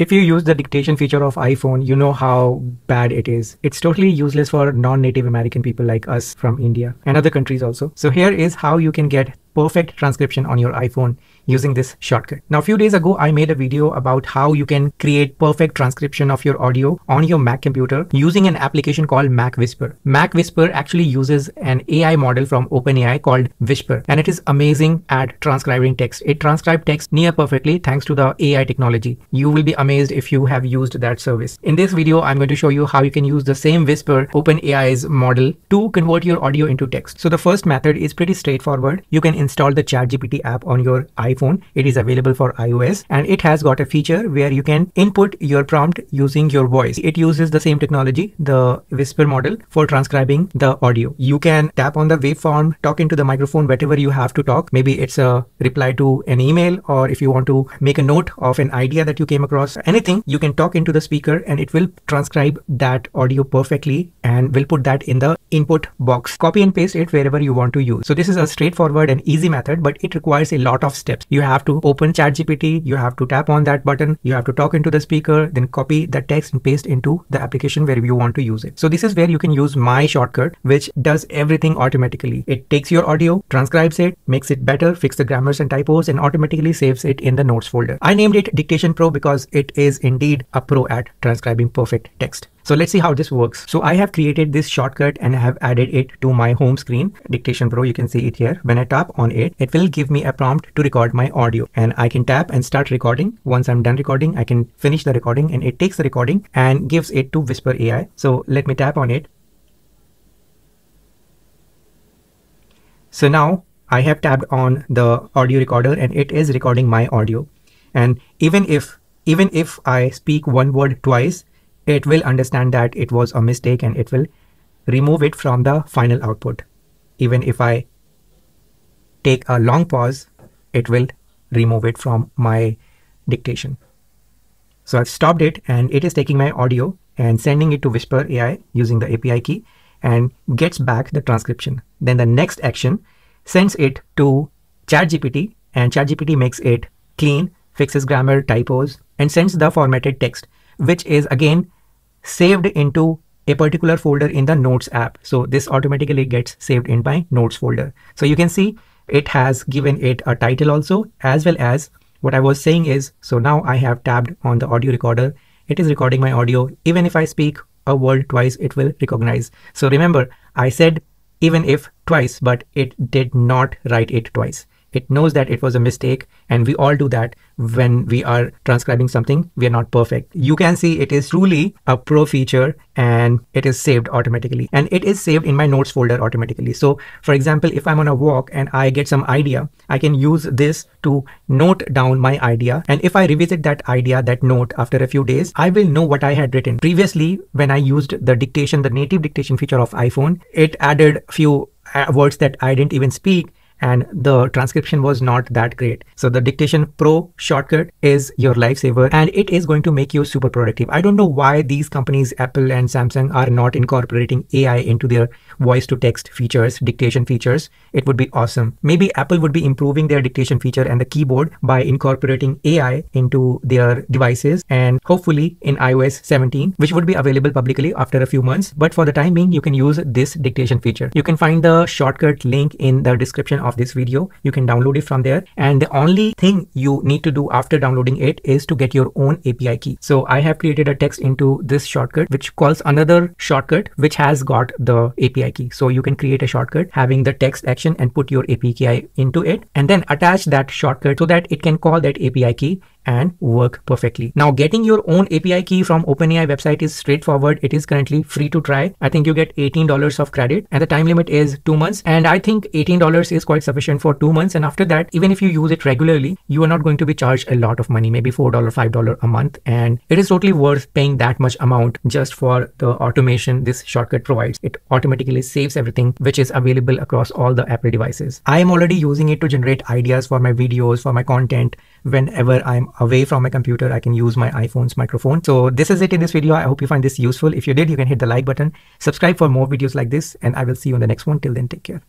If you use the dictation feature of iPhone, you know how bad it is. It's totally useless for non-native American people like us from India and other countries also. So here is how you can get perfect transcription on your iPhone using this shortcut. Now, a few days ago, I made a video about how you can create perfect transcription of your audio on your Mac computer using an application called Mac Whisper. Mac Whisper actually uses an AI model from OpenAI called Whisper, and it is amazing at transcribing text. It transcribes text near perfectly thanks to the AI technology. You will be amazed if you have used that service. In this video, I'm going to show you how you can use the same Whisper OpenAI's model to convert your audio into text. So the first method is pretty straightforward. You can install the ChatGPT app on your iPhone. It is available for iOS and it has got a feature where you can input your prompt using your voice. It uses the same technology, the Whisper model for transcribing the audio. You can tap on the waveform, talk into the microphone, whatever you have to talk. Maybe it's a reply to an email or if you want to make a note of an idea that you came across, anything, you can talk into the speaker and it will transcribe that audio perfectly and will put that in the input box. Copy and paste it wherever you want to use. So this is a straightforward and easy method, but it requires a lot of steps. You have to open ChatGPT, you have to tap on that button, you have to talk into the speaker, then copy the text and paste into the application where you want to use it. So this is where you can use my shortcut, which does everything automatically. It takes your audio, transcribes it, makes it better, fix the grammars and typos, and automatically saves it in the notes folder. I named it Dictation Pro because it is indeed a pro at transcribing perfect text. So let's see how this works. So I have created this shortcut and I have added it to my home screen, Dictation Pro. You can see it here. When I tap on it, it will give me a prompt to record my audio and I can tap and start recording. Once I'm done recording, I can finish the recording and it takes the recording and gives it to Whisper AI. So let me tap on it. So now I have tapped on the audio recorder and it is recording my audio. And even if even if I speak one word twice, it will understand that it was a mistake and it will remove it from the final output. Even if I take a long pause, it will remove it from my dictation. So I've stopped it and it is taking my audio and sending it to Whisper AI using the API key and gets back the transcription. Then the next action sends it to ChatGPT and ChatGPT makes it clean, fixes grammar, typos, and sends the formatted text which is again saved into a particular folder in the notes app. So this automatically gets saved in my notes folder. So you can see it has given it a title also as well as what I was saying is, so now I have tabbed on the audio recorder. It is recording my audio. Even if I speak a word twice, it will recognize. So remember, I said even if twice, but it did not write it twice. It knows that it was a mistake and we all do that when we are transcribing something. We are not perfect. You can see it is truly a pro feature and it is saved automatically and it is saved in my notes folder automatically. So for example, if I'm on a walk and I get some idea, I can use this to note down my idea. And if I revisit that idea, that note after a few days, I will know what I had written. Previously, when I used the dictation, the native dictation feature of iPhone, it added few uh, words that I didn't even speak and the transcription was not that great. So the Dictation Pro shortcut is your lifesaver and it is going to make you super productive. I don't know why these companies, Apple and Samsung are not incorporating AI into their voice to text features, dictation features. It would be awesome. Maybe Apple would be improving their dictation feature and the keyboard by incorporating AI into their devices and hopefully in iOS 17, which would be available publicly after a few months. But for the time being, you can use this dictation feature. You can find the shortcut link in the description this video. You can download it from there. And the only thing you need to do after downloading it is to get your own API key. So I have created a text into this shortcut, which calls another shortcut, which has got the API key. So you can create a shortcut having the text action and put your API key into it and then attach that shortcut so that it can call that API key and work perfectly. Now getting your own API key from OpenAI website is straightforward. It is currently free to try. I think you get $18 of credit and the time limit is two months. And I think $18 is quite sufficient for two months. And after that, even if you use it regularly, you are not going to be charged a lot of money, maybe $4, $5 a month. And it is totally worth paying that much amount just for the automation this shortcut provides. It automatically saves everything which is available across all the Apple devices. I am already using it to generate ideas for my videos, for my content, whenever I'm away from my computer, I can use my iPhone's microphone. So this is it in this video. I hope you find this useful. If you did, you can hit the like button, subscribe for more videos like this, and I will see you in the next one. Till then, take care.